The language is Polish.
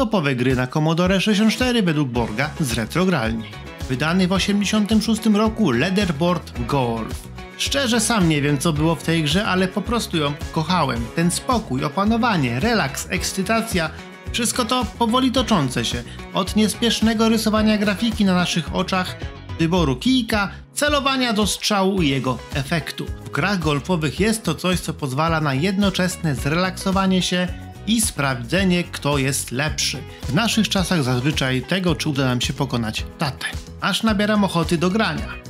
topowe gry na Commodore 64 według Borga z retrogralni. Wydany w 86 roku Leaderboard Golf. Szczerze sam nie wiem co było w tej grze, ale po prostu ją kochałem. Ten spokój, opanowanie, relaks, ekscytacja, wszystko to powoli toczące się. Od niespiesznego rysowania grafiki na naszych oczach, wyboru kijka, celowania do strzału i jego efektu. W grach golfowych jest to coś, co pozwala na jednoczesne zrelaksowanie się i sprawdzenie, kto jest lepszy. W naszych czasach zazwyczaj tego, czy uda nam się pokonać tatę. Aż nabieram ochoty do grania.